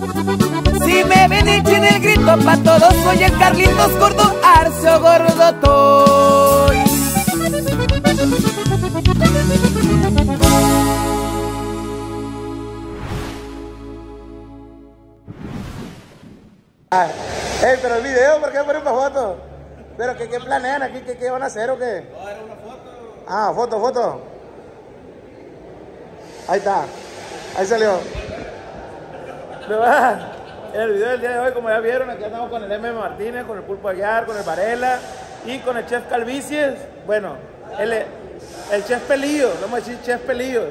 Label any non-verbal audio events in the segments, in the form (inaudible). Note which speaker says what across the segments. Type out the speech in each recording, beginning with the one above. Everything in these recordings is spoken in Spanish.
Speaker 1: Si me ven echen el grito pa' todos, soy el Carlitos Gordo, Arcio Gordo Toy.
Speaker 2: Ah, ey, pero el video, ¿por qué ponen para foto? ¿Pero qué, qué planean aquí? ¿Qué, ¿Qué van a hacer o qué? Ah, foto, foto. Ahí está. Ahí salió. El video del día de hoy, como ya vieron, aquí andamos con el M. Martínez, con el Pulpo Aguiar, con el Varela y con el Chef Calvicies. Bueno, el, el Chef Pelillos, vamos a decir Chef Pelillos.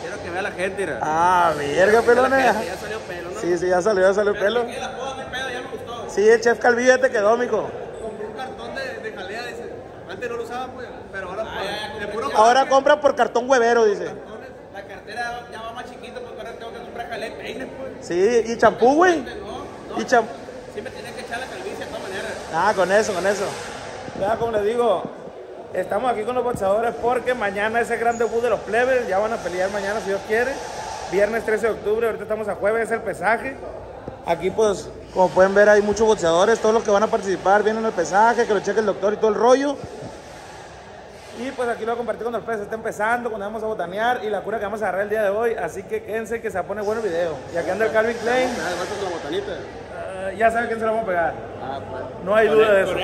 Speaker 3: Quiero que vea la gente, mira.
Speaker 2: Ah, verga, pelones.
Speaker 3: Ya salió pelo, ¿no?
Speaker 2: Sí, sí, ya salió, ya salió el pelo. Sí, el Chef Calvillo ya te quedó, mijo.
Speaker 3: Compré un cartón de, de jalea, dice. Antes no lo usaba, pues, pero ahora pues, de puro
Speaker 2: Ahora compra por cartón huevero, dice.
Speaker 3: cartones, La cartera ya va más chiquita porque ahora y peines, pues.
Speaker 2: Sí, y champú, güey.
Speaker 3: No,
Speaker 2: Y cham...
Speaker 3: sí me tenía que echar la calvicie de todas maneras.
Speaker 2: Ah, con eso, con eso. Ya, como les digo, estamos aquí con los boxeadores porque mañana es el gran debut de los plebes. Ya van a pelear mañana, si Dios quiere. Viernes 13 de octubre, ahorita estamos a jueves, es el pesaje. Aquí, pues, como pueden ver, hay muchos boxeadores. Todos los que van a participar vienen al pesaje, que lo cheque el doctor y todo el rollo. Y pues aquí lo voy a compartir cuando el peso está empezando, cuando vamos a botanear y la cura que vamos a agarrar el día de hoy. Así que quédense que se pone bueno el video. Y aquí anda el Calvin Klein.
Speaker 3: Ah, la botanita.
Speaker 2: Ah, ya saben quién se lo vamos a pegar.
Speaker 3: Ah, pues.
Speaker 2: No hay duda de eso.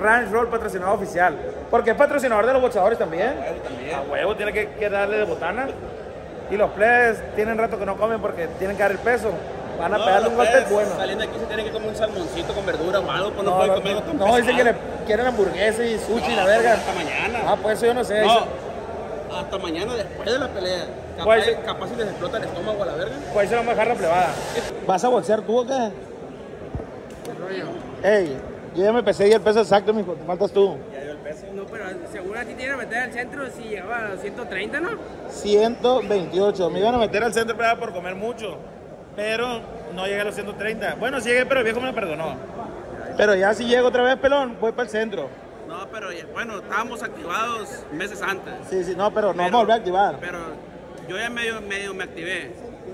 Speaker 2: Ranch Roll patrocinador oficial. Porque es patrocinador de los boxeadores también.
Speaker 3: Huevo también.
Speaker 2: A huevo tiene que, que darle de botana. Y los plebes tienen rato que no comen porque tienen que dar el peso. Van a
Speaker 3: No,
Speaker 2: pegarle un golpe
Speaker 3: plebes
Speaker 2: bueno.
Speaker 3: Saliendo aquí se tiene que comer un salmoncito con verdura o algo, pues no,
Speaker 2: No,
Speaker 3: puede
Speaker 2: no,
Speaker 3: comer
Speaker 2: no, no, dicen que le quieren hamburguesas y sushi y la
Speaker 3: No,
Speaker 2: verga.
Speaker 3: Hasta mañana.
Speaker 2: Ah, pues eso yo no sé.
Speaker 3: No,
Speaker 2: Eso-
Speaker 3: hasta mañana después de la pelea. Capaz,
Speaker 2: Pues-
Speaker 3: capaz si les explota el estómago a la verga.
Speaker 2: Pues ahí se lo vamos a dejar la plebada. ¿Vas a boxear tú o qué? Ey, yo ya me pesé y el peso exacto, mijo. Te faltas tú.
Speaker 4: No, pero seguro a ti te iban a meter al centro si llegaba a 130, ¿no?
Speaker 2: 128. Me iban a meter al centro por comer mucho. Pero no llegué a los 130. Bueno, sí llegué, pero el viejo me perdonó. Pero ya si llego otra vez, pelón, voy para el centro.
Speaker 3: No, pero ya- bueno, estábamos activados meses antes.
Speaker 2: Sí, sí, no, pero no
Speaker 3: Pero-
Speaker 2: vamos a activar.
Speaker 3: Pero yo ya medio, medio me activé.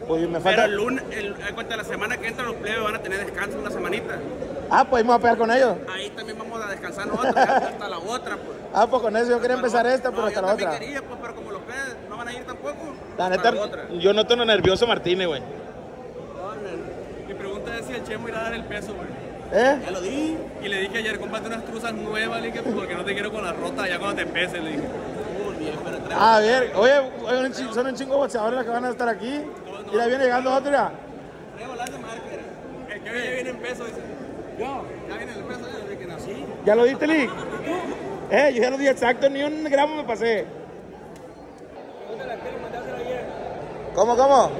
Speaker 2: Pues me
Speaker 3: Pero
Speaker 2: falta.
Speaker 3: el lunes, el, haz cuenta, la semana que entra los plebes van a tener descanso una semanita.
Speaker 2: Ah, pues vamos a pegar con ellos.
Speaker 3: Ahí también vamos a descansar nosotros, ya hasta la otra, pues.
Speaker 2: Ah, pues con eso yo quería empezar esta, pero
Speaker 3: No,
Speaker 2: hasta
Speaker 3: yo
Speaker 2: la otra.
Speaker 3: quería, pues, pero como los plebes no van a ir tampoco.
Speaker 2: La neta,
Speaker 3: otra.
Speaker 2: yo no tengo nervioso Martínez, güey.
Speaker 3: El Chemo irá a dar el peso, güey.
Speaker 2: ¿Eh?
Speaker 3: Ya lo di. Y le dije ayer, cómprate unas truzas nuevas, le dije, porque no te quiero con la rota ya cuando te pese, le dije. Uy, bien, pero trae-
Speaker 2: A ver, oye, oye, un chi- son un chingo de boxeadores los que van a estar aquí. Y la viene llegando otro, mira.
Speaker 3: El que ya viene en peso, dice. Yo, ya viene el peso, desde que nací.
Speaker 2: ¿Ya lo diste, Lick? Eh, yo ya lo di exacto, ni un gramo me pasé. ¿Cómo, cómo? A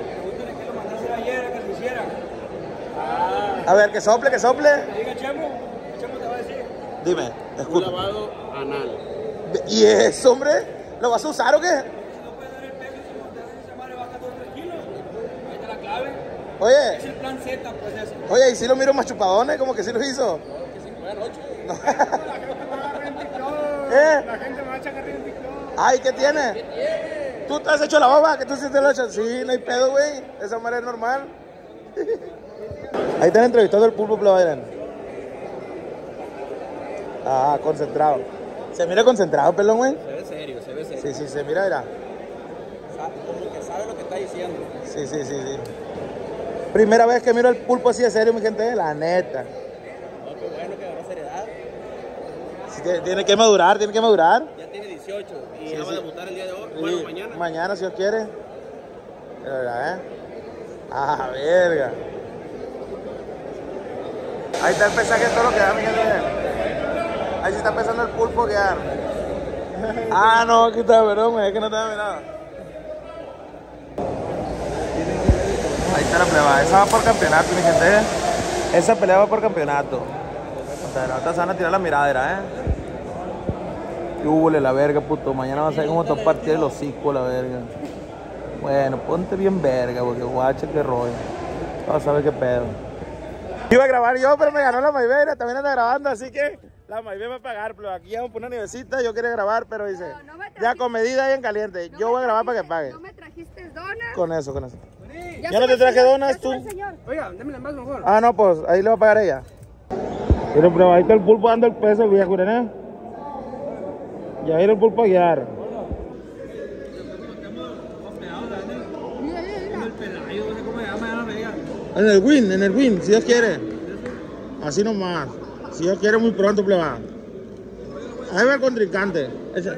Speaker 2: ver, que sople, que sople. Dime,
Speaker 3: Un
Speaker 2: escucha.
Speaker 3: lavado anal.
Speaker 2: ¿Y eso, hombre? ¿Lo vas a usar o qué? Oye,
Speaker 4: El plan Z, pues eso.
Speaker 2: oye, ¿y si lo miro más chupadones? Como que sí lo hizo. No. ¿Eh?
Speaker 4: La gente me va a echar en TikTok.
Speaker 2: Ay, ¿qué tiene? ¿Tú te has hecho la baba? ¿Que tú sí te lo echas? Sí, no hay pedo, güey. Esa manera es normal. (laughs) Ahí están entrevistando al pulpo plebaderen. Ah, concentrado. Se mira concentrado, pelón, güey.
Speaker 3: Se ve serio, se ve serio.
Speaker 2: Sí, sí, se mira, mira.
Speaker 3: Como que sabe lo que está diciendo.
Speaker 2: Sí, sí, sí, sí. Primera vez que miro al pulpo así de serio, mi gente, la neta.
Speaker 3: No, qué bueno que agarró seriedad.
Speaker 2: Sí, tiene- tiene que madurar, tiene que madurar.
Speaker 3: Ya tiene 18 y
Speaker 2: Sí,
Speaker 3: va a
Speaker 2: sí.
Speaker 3: debutar el día de hoy. Bueno, mañana.
Speaker 2: Mañana, si Dios quiere. Pero, ¿eh? Ah, verga. Ahí está el pesaje, todo lo que da, mi gente. Ahí sí está pesando el pulpo que da. Ah, no, aquí está, perdón, es que no te había mirado. Ahí está la pleba. Esa va por campeonato, mi gente. Esa pelea va por campeonato. O sea, ahorita se van a tirar la miradera, ¿eh? Hubo la verga, puto. Mañana vas a ver cómo te partir el hocico, la verga. Bueno, ponte bien verga, porque guacha, qué rollo. Vamos a ver qué pedo. Iba a grabar yo, pero me ganó la Maybera. También anda grabando, así que la Maybera va a pagar. Pero aquí vamos por una nievecita. Yo quería grabar, pero dice,
Speaker 5: No, no
Speaker 2: ya
Speaker 5: trajiste.
Speaker 2: con medida y en caliente.
Speaker 5: No
Speaker 2: yo voy a grabar para que pague.
Speaker 5: No me trajiste donas.
Speaker 2: Con eso, con eso. ¿Ya no te traje donas tú?
Speaker 4: Oiga, démela más mejor.
Speaker 2: Ah, no, pues ahí le va a pagar ella. Pero, pero ahí está el pulpo dando el peso, el viejo, ¿eh? Ya ir el pulpo a guiar. En el win, en el win, si Dios quiere. Así nomás. Si Dios quiere, muy pronto, pleba. Ahí va el contrincante. Ese.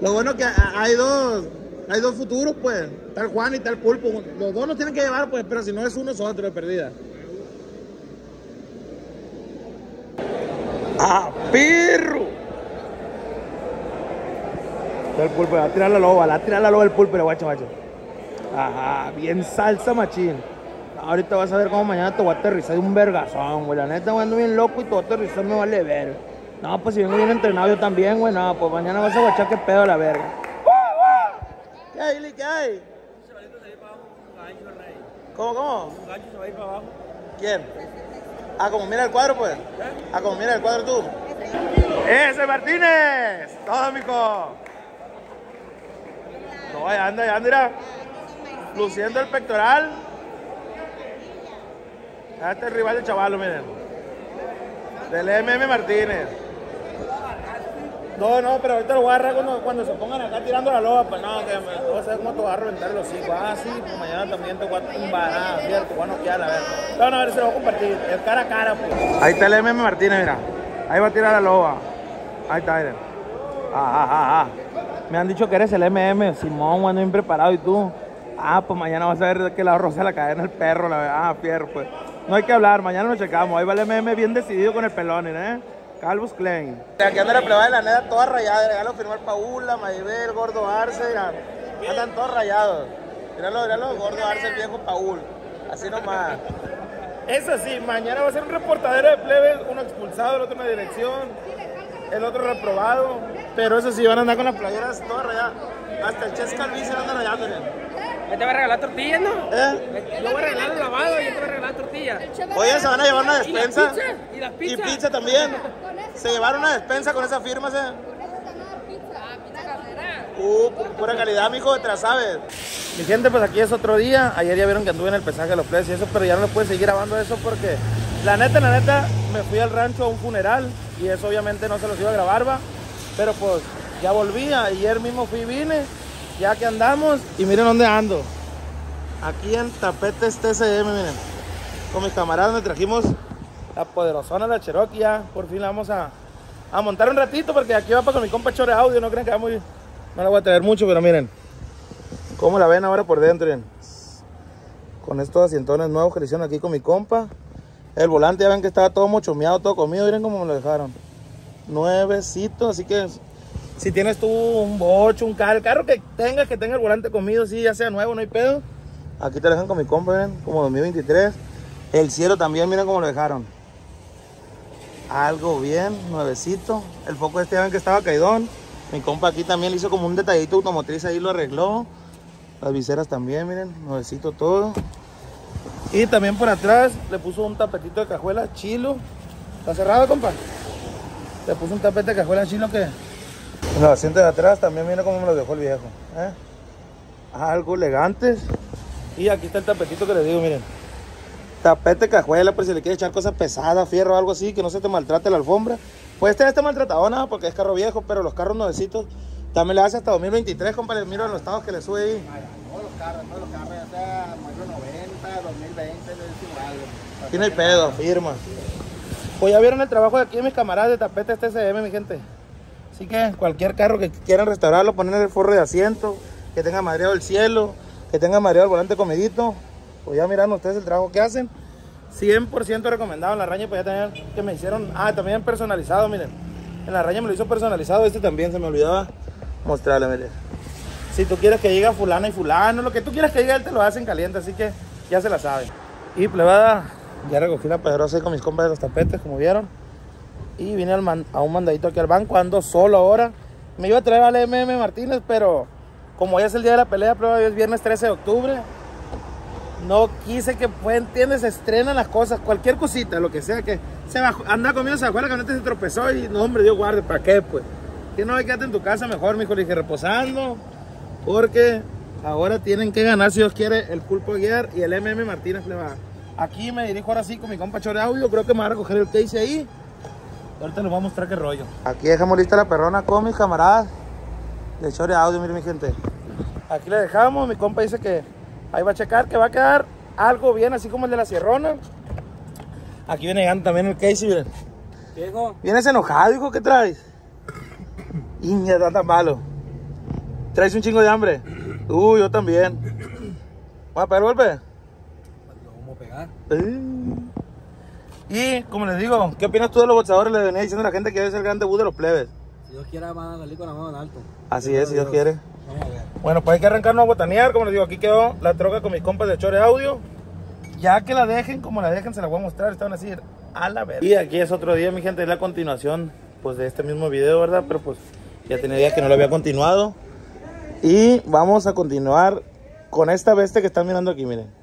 Speaker 2: Lo bueno que a- hay dos, hay dos futuros, pues. El Juan y el Pulpo. Los dos nos tienen que llevar, pues, pero si no es uno, es otro de perdida. ¡Ah, perro! Está el Pulpo, va a tirar la loba, la a tirar la loba el Pulpo, guacho, guacho. Ajá, bien salsa machín. Ahorita vas a ver cómo mañana te voy a aterrizar de un vergazón, güey. La neta, güey, ando bien loco y te voy a aterrizar, me vale ver. No, pues si vengo bien entrenado yo también, güey. No, pues mañana vas a guachar qué pedo la verga. ¿Qué hay? ¿Qué hay? ¿Cómo, cómo?
Speaker 4: Un gancho se va a para abajo.
Speaker 2: ¿Quién? Ah, como mira el cuadro, pues. Ah, como mira el cuadro tú. ¡Ese Martínez! Todo, mijo. No, anda, anda, mira. Luciendo el pectoral. Ya está el rival del chavalo, miren. Del MM Martínez. No, no, pero ahorita lo voy a agarrar cuando, se pongan acá tirando la loba, pues no, que me, a saber cómo te va a reventar los hijos. Ah, pues mañana también te voy a tumbar, ah, cierto, te voy a noquear, a ver. No, no, a ver, se lo voy a compartir, el cara a cara, pues. Ahí está el MM Martínez, mira. Ahí va a tirar la loba. Ahí está, miren. Ah, ah, ah, ah. Me han dicho que eres el MM, Simón, ando bien preparado, ¿y tú? Ah, pues mañana vas a ver de qué lado roza la cadena el perro, la verdad. Ah, fierro, pues. No hay que hablar, mañana nos checamos. Ahí va el MM bien decidido con el pelón, ¿eh? Calvus Klein. Aquí anda la plebada de la neta toda rayada. Regalo firmar Paula, Maibel, Gordo Arce. Mira, andan todos rayados. Míralo, míralo, Gordo Arce, el viejo Paul. Así nomás. Eso sí, mañana va a ser un reportadero de plebes, uno expulsado, el otro en la dirección, el otro reprobado. Pero eso sí, van a andar con las playeras todas rayadas. Hasta el Ches Calvice anda rayando,
Speaker 4: te va a regalar tortillas, ¿no?
Speaker 2: ¿Eh?
Speaker 4: Yo voy a regalar el lavado y yo te voy a regalar tortillas.
Speaker 2: Oye, se van a llevar una
Speaker 4: ¿Y la
Speaker 2: despensa.
Speaker 4: ¿Y la pizza?
Speaker 2: Y pizza también. Se llevaron una despensa con esa firma, ¿sí? Uh, pu- pura calidad, mijo, te la sabes. Mi gente, pues aquí es otro día. Ayer ya vieron que anduve en el pesaje de los plebes y eso, pero ya no les puedo seguir grabando eso porque la neta, la neta, me fui al rancho a un funeral y eso obviamente no se los iba a grabar, va. Pero pues ya volví, ayer mismo fui y vine, ya que andamos y miren dónde ando. Aquí en Tapetes TCM, miren. Con mis camaradas me trajimos la poderosona, la Cherokee ya. Por fin la vamos a, a montar un ratito porque aquí va para con mi compa Chore Audio. No creen que va muy... No la voy a traer mucho, pero miren. Cómo la ven ahora por dentro. Con estos asientones nuevos que le hicieron aquí con mi compa. El volante ya ven que estaba todo mochomeado, todo comido. Miren cómo me lo dejaron. Nuevecito, así que si tienes tú un bocho, un carro, el carro que tengas, que tenga el volante comido, sí, ya sea nuevo, no hay pedo. Aquí te dejan con mi compa, miren, como 2023. El cielo también, miren cómo lo dejaron. Algo bien, nuevecito. El foco este ya ven que estaba caidón. Mi compa aquí también le hizo como un detallito automotriz, ahí lo arregló. Las viseras también, miren, nuevecito todo. Y también por atrás le puso un tapetito de cajuela chilo. ¿Está cerrado, compa? Le puso un tapete de cajuela chilo que... En los asientos de atrás también mira cómo me lo dejó el viejo. ¿eh? Algo elegantes. Y aquí está el tapetito que les digo, miren. Tapete cajuela, por si le quieres echar cosas pesadas, fierro o algo así, que no se te maltrate la alfombra. Pues este está maltratado nada porque es carro viejo, pero los carros nuevecitos también le hace hasta 2023, compa. Les miro en los estados que le sube ahí.
Speaker 5: Todos los carros, todos los carros, ya sea modelo 90, 2020, es igual.
Speaker 2: Aquí no hay pedo, firma. Pues ya vieron el trabajo de aquí de mis camaradas de tapetes TCM, mi gente. Así que cualquier carro que quieran restaurarlo, ponerle el forro de asiento, que tenga madreado el cielo, que tenga madreado el volante comedito, pues ya mirando ustedes el trabajo que hacen. 100% recomendado en la raña, pues ya también que me hicieron, ah, también personalizado, miren. En la raña me lo hizo personalizado, este también se me olvidaba mostrarle, miren. Si tú quieres que llegue fulano y fulano, lo que tú quieras que llegue, él te lo hace en caliente, así que ya se la sabe. Y plebada, ya recogí la pedrosa con mis compas de los tapetes, como vieron. Y vine al man- a un mandadito aquí al banco, ando solo ahora. Me iba a traer al MM Martínez, pero como ya es el día de la pelea, prueba es viernes 13 de octubre. No quise que, pues, entiendes, se estrenan las cosas, cualquier cosita, lo que sea, que se bajó, anda conmigo, se bajó la camioneta, se tropezó y no, hombre, Dios guarde, ¿para qué, pues? Que no, quédate en tu casa mejor, mijo, le dije, reposando, porque Ahora tienen que ganar, si Dios quiere, el Pulpo Guiar y el MM Martínez le va. Aquí me dirijo ahora sí con mi compa Chore Audio. Creo que me va a recoger el case ahí. Ahorita les voy a mostrar qué rollo. Aquí dejamos lista la perrona con mis camaradas de Chore Audio, miren mi gente. Aquí le dejamos, mi compa dice que ahí va a checar, que va a quedar algo bien, así como el de la Sierrona. Aquí viene llegando también el case, miren.
Speaker 4: ¿Qué dijo?
Speaker 2: Vienes enojado, hijo, ¿qué traes? Inga, está tan malo. ¿Traes un chingo de hambre? Uy, yo también. ¿Va a pegar golpe?
Speaker 4: Lo vamos a pegar.
Speaker 2: Y, como les digo, ¿qué opinas tú de los boxeadores? Le venía diciendo a la gente que debe ser el gran debut de los plebes.
Speaker 4: Si Dios quiera, van a salir con la mano en alto.
Speaker 2: Así es, si Dios quiere.
Speaker 4: Vamos a ver.
Speaker 2: Bueno, pues hay que arrancarnos a botanear. Como les digo, aquí quedó la troca con mis compas de Chore Audio. Ya que la dejen, como la dejen, se la voy a mostrar. Estaban así a la verga. Y aquí es otro día, mi gente. Es la continuación pues, de este mismo video, ¿verdad? Pero pues ya tenía días que no lo había continuado. Y vamos a continuar con esta bestia que están mirando aquí, miren.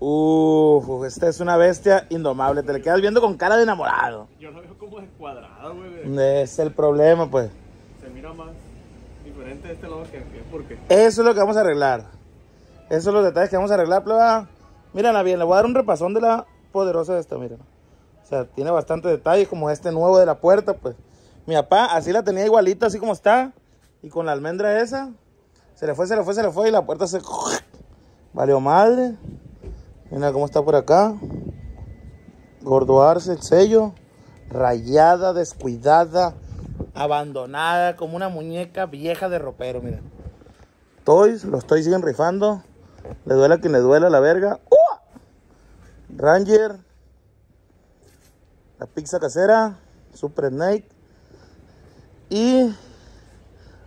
Speaker 2: Uf, esta es una bestia indomable. Te le quedas viendo con cara de enamorado.
Speaker 3: Yo lo veo como descuadrado, güey.
Speaker 2: Es el problema, pues.
Speaker 3: Se mira más diferente de este lado que aquel. ¿Por qué?
Speaker 2: Eso es lo que vamos a arreglar. Esos son los detalles que vamos a arreglar, pleba. Mírala bien, le voy a dar un repasón de la poderosa de esta, miren. O sea, tiene bastante detalle, como este nuevo de la puerta, pues. Mi papá así la tenía igualita, así como está. Y con la almendra esa, se le fue, se le fue, se le fue y la puerta se... (laughs) Valió madre. Mira cómo está por acá. Gordo Arce, el sello. Rayada, descuidada, abandonada, como una muñeca vieja de ropero, miren. Toys, los Toys siguen rifando. Le duela quien le duela la verga. ¡Ua! Ranger. La pizza casera. Super Snake. Y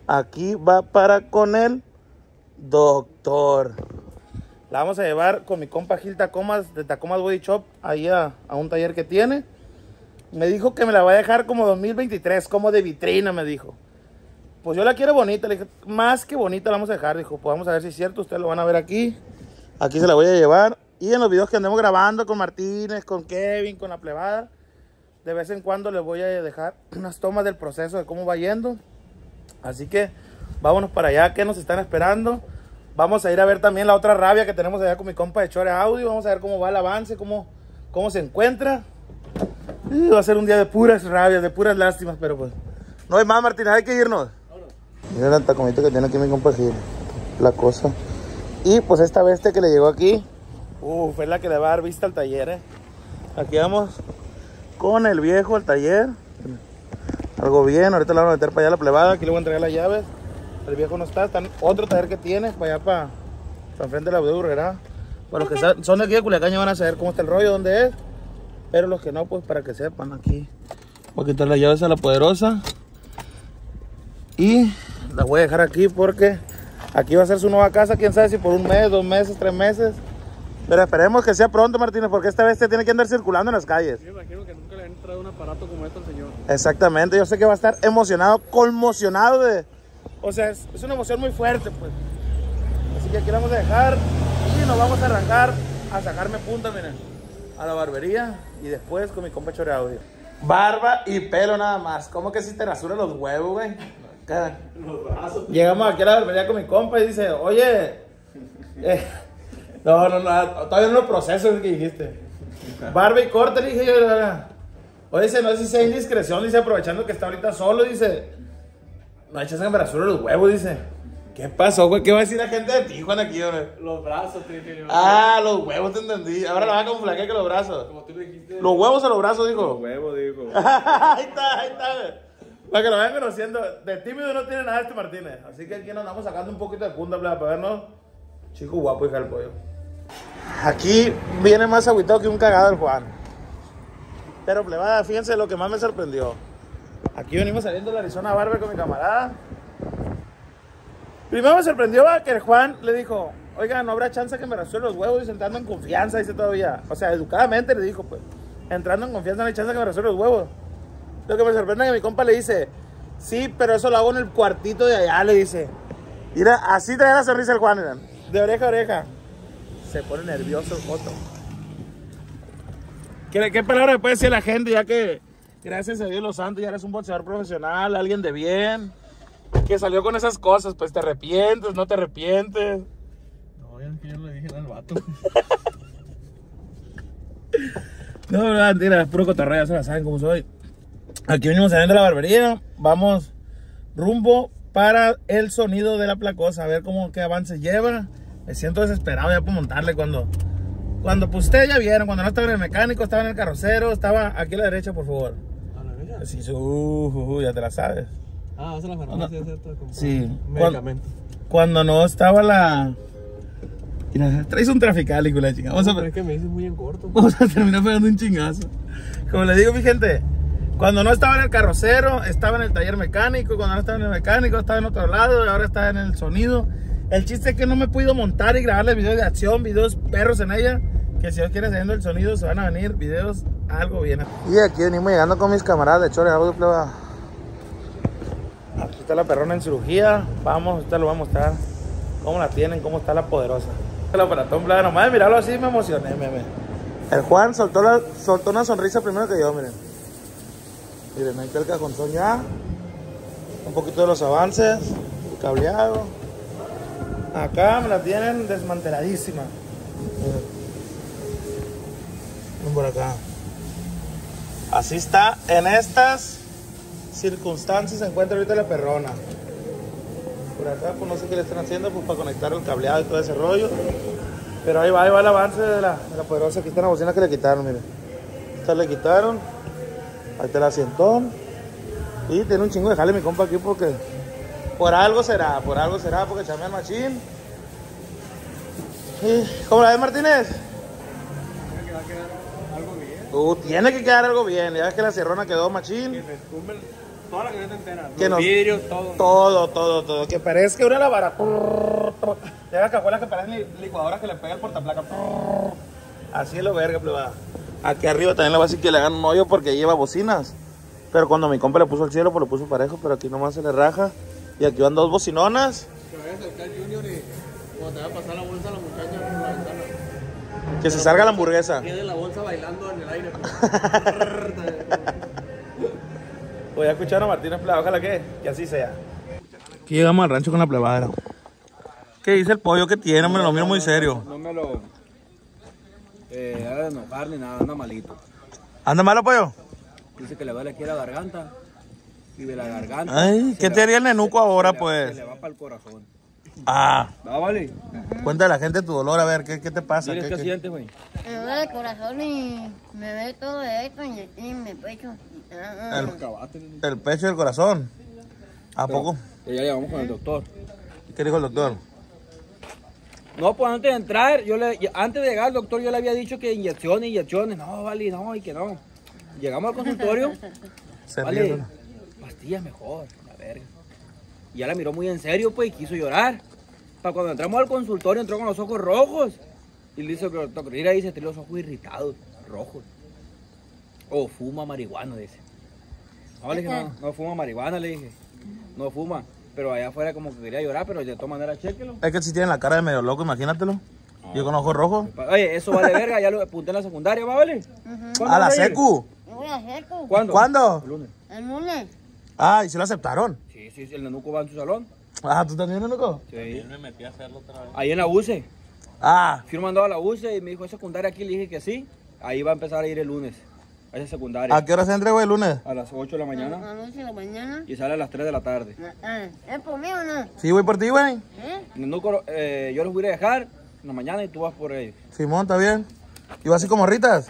Speaker 2: aquí va para con el doctor. La vamos a llevar con mi compa Gil Tacomas de Tacomas Body Shop ahí a, a un taller que tiene. Me dijo que me la va a dejar como 2023, como de vitrina, me dijo. Pues yo la quiero bonita, le dije, más que bonita la vamos a dejar. Dijo, pues vamos a ver si es cierto, ustedes lo van a ver aquí. Aquí se la voy a llevar. Y en los videos que andemos grabando con Martínez, con Kevin, con la plebada, de vez en cuando les voy a dejar (clears throat) unas tomas del proceso de cómo va yendo. Así que vámonos para allá, que nos están esperando. Vamos a ir a ver también la otra rabia que tenemos allá con mi compa de Chore Audio. Vamos a ver cómo va el avance, cómo, cómo se encuentra. Y va a ser un día de puras rabias, de puras lástimas, pero pues no hay más, Martínez, hay que irnos. Mira el tacomito que tiene aquí mi compa Gil. La cosa. Y pues esta bestia que le llegó aquí, uff, es la que le va a dar vista al taller, eh. Aquí vamos con el viejo al taller. Algo bien, ahorita le vamos a meter para allá la plebada, aquí le voy a entregar las llaves. El viejo no está, está en otro taller que tiene, para allá para, para enfrente de la Budurrera. Para los que son de aquí de Culiacán ya van a saber cómo está el rollo, dónde es. Pero los que no, pues para que sepan aquí. Voy a quitar las llaves a la poderosa. Y la voy a dejar aquí porque aquí va a ser su nueva casa, quién sabe si por un mes, dos meses, tres meses. Pero esperemos que sea pronto, Martínez, porque esta bestia tiene que andar circulando en las calles.
Speaker 3: Yo me imagino que nunca le han traído un aparato como este al señor.
Speaker 2: Exactamente, yo sé que va a estar emocionado, conmocionado de... O sea, es, es una emoción muy fuerte, pues. Así que aquí la vamos a dejar y nos vamos a arrancar a sacarme punta, miren, a la barbería y después con mi compa Chore Audio. Barba y pelo nada más. ¿Cómo que si te rasura los huevos, güey? Acá. Llegamos aquí a la barbería con mi compa y dice, oye, eh, no, no, no, todavía no lo proceso es que dijiste. Barba y corte, dije yo. Oye, dice, no sé si sea indiscreción, dice, aprovechando que está ahorita solo, dice, no echas en rasura los huevos, dice. ¿Qué pasó, güey? ¿Qué va a decir la gente de Tijuana aquí, güey?
Speaker 3: Los brazos, te dije.
Speaker 2: Ah, los huevos, te entendí. Ahora la van a camuflajear que los brazos.
Speaker 3: Como tú le dijiste.
Speaker 2: Los huevos a los brazos, dijo.
Speaker 3: huevos, dijo. (laughs)
Speaker 2: ahí está, ahí está. güey. Para que lo vayan conociendo. De tímido no tiene nada este Martínez. Así que aquí nos andamos sacando un poquito de punta para vernos. Chico guapo, hija del pollo. Aquí viene más agüitado que un cagado el Juan. Pero plebada, fíjense lo que más me sorprendió. Aquí venimos saliendo de la Arizona Barber con mi camarada. Primero me sorprendió que el Juan le dijo, oiga, no habrá chance que me rasure los huevos y entrando en confianza, dice todavía. O sea, educadamente le dijo, pues, entrando en confianza no hay chance que me rasure los huevos. Lo que me sorprende es que mi compa le dice, sí, pero eso lo hago en el cuartito de allá, le dice. Mira, así trae la sonrisa el Juan, de oreja a oreja. Se pone nervioso el foto. ¿Qué, ¿Qué palabra le puede decir la gente ya que, gracias a Dios los santos, ya eres un boxeador profesional, alguien de bien? que salió con esas cosas, pues te arrepientes, no te arrepientes.
Speaker 3: No, ya yo le dije al vato. (laughs)
Speaker 2: No, verdad, mentira, puro cotorreo, ya se la saben cómo soy. Aquí venimos saliendo de la barbería, vamos rumbo para el sonido de la placosa, a ver cómo qué avance lleva. Me siento desesperado ya por montarle cuando, cuando pues ustedes ya vieron, cuando no estaba en el mecánico, estaba en el carrocero, estaba aquí a la derecha, por favor. Sí, sí, uh, uh, ya te la sabes.
Speaker 3: Ah, vas a la farmacia, ¿cierto? Comprar
Speaker 2: Sí.
Speaker 3: Medicamento.
Speaker 2: Cuando no estaba la... Mira, traes un traficalico la chica. Vamos a,
Speaker 3: Pero es que me dices muy en corto. (laughs)
Speaker 2: Vamos a terminar pegando un chingazo. Como le digo, mi gente, cuando no estaba en el carrocero, estaba en el taller mecánico. Cuando no estaba en el mecánico, estaba en otro lado. Y ahora está en el sonido. El chiste es que no me he podido montar y grabarle videos de acción, videos perros en ella. Que si Dios quiere saliendo el sonido, se van a venir videos algo bien. Y aquí venimos llegando con mis camaradas de Chore Audio Pleba. Aquí está la perrona en cirugía. Vamos, ahorita lo voy a mostrar. Cómo la tienen, cómo está la poderosa. El aparatón, plebe, nomás de mirarlo así me emocioné, meme. El Juan soltó, la, soltó una sonrisa primero que yo, miren. Miren, ahí está el cajonzón ya. Un poquito de los avances, el cableado. Acá me la tienen desmanteladísima. Miren. Miren por acá. Así está. En estas circunstancias se encuentra ahorita la perrona. Por acá, pues no sé qué le están haciendo, pues para conectar el cableado y todo ese rollo. Pero ahí va, ahí va el avance de la, de la poderosa. Aquí está la bocina que le quitaron, miren. Esta le quitaron. Ahí está el asientón. Y tiene un chingo de jale mi compa aquí porque por algo será, por algo será, porque chamea el machín. Y, ¿Cómo la ves, Martínez? Uh, tiene que quedar algo bien. Ya ves que la sierrona quedó machín.
Speaker 3: Toda la camioneta entera.
Speaker 2: Que nos-
Speaker 3: vidrios, todo.
Speaker 2: Todo, todo, todo. Que parezca una lavara. Ya las cajuelas que parecen li- licuadoras que le pega el portaplaca. Así es lo verga, plebada. Aquí arriba también le va a decir que le hagan un hoyo porque lleva bocinas. Pero cuando mi compa le puso al cielo, pues lo puso parejo, pero aquí nomás se le raja. Y aquí van dos bocinonas.
Speaker 3: Que a acercar Junior y cuando te va a pasar la bolsa a la ventana.
Speaker 2: Que se salga la hamburguesa.
Speaker 3: Tiene la bolsa bailando en el aire. (laughs)
Speaker 2: Voy a escuchar a Martínez Plebada, ojalá que, que así sea. Aquí llegamos al rancho con la plebadera. ¿Qué dice el pollo que tiene? Me lo miro muy serio.
Speaker 5: No me lo eh, haga enojar ni nada, anda malito.
Speaker 2: ¿Anda malo, pollo?
Speaker 5: Dice que le duele aquí la garganta. Y de la garganta.
Speaker 2: Ay, ¿qué te haría el nenuco ahora, pues?
Speaker 5: Se le va para el corazón.
Speaker 2: Ah,
Speaker 5: ¿Va, vale?
Speaker 2: cuéntale a la gente tu dolor, a ver, ¿qué, qué te pasa? ¿Qué-
Speaker 5: ¿qué
Speaker 2: qué-
Speaker 5: sientes, güey?
Speaker 6: Me duele el corazón y me ve todo esto y en mi pecho. Ah,
Speaker 2: El,
Speaker 5: Acabaste.
Speaker 2: el pecho y el corazón. ¿A poco?
Speaker 5: Y ya llegamos con el doctor.
Speaker 2: ¿Qué dijo el doctor?
Speaker 5: No, pues antes de entrar, yo le, antes de llegar al doctor, yo le había dicho que inyecciones, inyecciones. No, vale, no, y que no. Llegamos al consultorio. (laughs)
Speaker 2: Se
Speaker 5: vale, pastillas mejor, la verga. Y ya la miró muy en serio, pues, y quiso llorar. Para cuando entramos al consultorio, entró con los ojos rojos. Y le dice el doctor, mira, dice, tiene los ojos irritados, rojos. O fuma marihuana, dice. No, le dije, no, no fuma marihuana, le dije. No fuma. Pero allá afuera como que quería llorar, pero de todas maneras, chéquelo.
Speaker 2: Es que si tiene la cara de medio loco, imagínatelo. Yo con ojos rojos.
Speaker 5: Oye, eso vale verga, ya lo apunté en la secundaria, ¿va, vale? ¿Cuándo
Speaker 2: A la
Speaker 5: ir?
Speaker 2: secu.
Speaker 5: ¿Cuándo?
Speaker 2: ¿Cuándo?
Speaker 5: El lunes.
Speaker 6: El lunes.
Speaker 2: Ah, y se lo aceptaron.
Speaker 5: Sí, sí, sí, el nenuco va en su salón.
Speaker 2: Ah, ¿tú también, nenuco?
Speaker 5: Sí. me metí a hacerlo otra vez. Ahí en la UCE.
Speaker 2: Ah,
Speaker 5: Fui mandado a la UCE y me dijo, ¿es secundaria aquí? Le dije que sí. Ahí va a empezar a ir el lunes. A esa secundaria.
Speaker 2: ¿a qué hora se entra, güey, el lunes?
Speaker 5: A las 8 de la
Speaker 6: A
Speaker 5: mañana.
Speaker 6: las 11 de la mañana.
Speaker 5: Y sale a las 3 de la tarde.
Speaker 6: Ah, ah, ¿Es por mí o no?
Speaker 2: Sí, voy por ti, güey.
Speaker 6: ¿Eh?
Speaker 5: Eh, yo los voy a a dejar en la mañana y tú vas por ellos.
Speaker 2: Simón, ¿está bien? ¿Y vas así como ritas?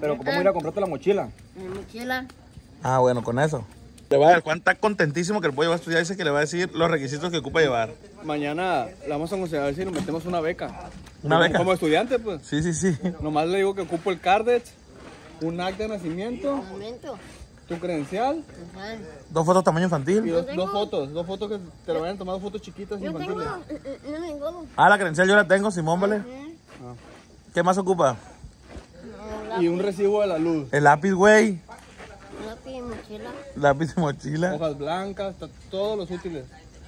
Speaker 5: Pero ¿cómo ir a comprarte la mochila?
Speaker 6: Mi mochila.
Speaker 2: Ah, bueno, con eso. Le va a Juan está contentísimo que el pollo va a estudiar. Dice que le va a decir los requisitos que ocupa llevar.
Speaker 3: Mañana le vamos a considerar si nos metemos una beca.
Speaker 2: ¿Una beca?
Speaker 3: Como estudiante, pues.
Speaker 2: Sí, sí, sí.
Speaker 3: Nomás le digo que ocupo el cardet, un acta de nacimiento,
Speaker 6: Un momento.
Speaker 3: tu credencial
Speaker 6: Ajá.
Speaker 2: Dos fotos tamaño
Speaker 3: y
Speaker 2: infantil.
Speaker 3: dos,
Speaker 6: tengo.
Speaker 3: dos fotos. Dos fotos que te lo vayan tomando fotos chiquitas
Speaker 6: Yo
Speaker 3: infantiles.
Speaker 6: Yo tengo.
Speaker 2: Ah, la credencial yo la tengo, Simón, ¿vale? ¿Qué más ocupa?
Speaker 6: No,
Speaker 3: Y un recibo de la luz.
Speaker 2: El lápiz, güey.
Speaker 6: Lápiz y mochila.
Speaker 2: Lápiz y mochila.
Speaker 3: Hojas blancas, to- todos los útiles.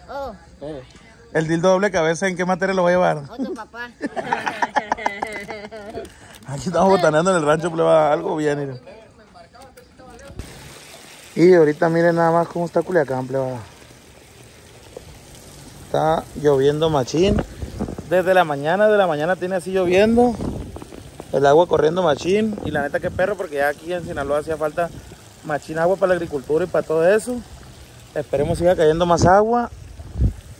Speaker 6: Oh,
Speaker 3: Todos.
Speaker 2: El dildo doble cabeza, ¿en qué materia lo voy a llevar?
Speaker 6: otro (laughs) papá.
Speaker 2: Aquí estamos botaneando en el rancho, pleba. Algo bien, miren. Y ahorita miren nada más cómo está Culiacán, pleba. está lloviendo machín. Desde la mañana, de la mañana tiene así lloviendo. El agua corriendo machín. Y la neta que perro, porque ya aquí en Sinaloa hacía falta machín agua para la agricultura y para todo eso. Esperemos siga cayendo más agua.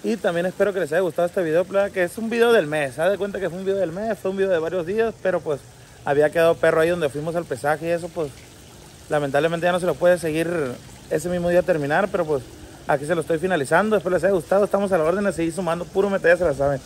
Speaker 2: Y también espero que les haya gustado este video, que es un video del mes. Haz de cuenta que fue un video del mes, fue un video de varios días, pero pues había quedado perro ahí donde fuimos al pesaje y eso, pues lamentablemente ya no se lo puede seguir ese mismo día terminar, pero pues aquí se lo estoy finalizando. Espero les haya gustado, estamos a la orden de seguir sumando puro meta, ya se la saben.